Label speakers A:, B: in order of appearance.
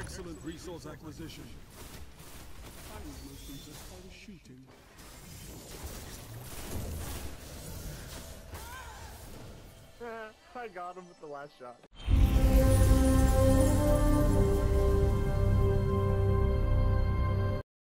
A: Excellent resource acquisition. I was mostly just shooting.
B: I got him with the last shot.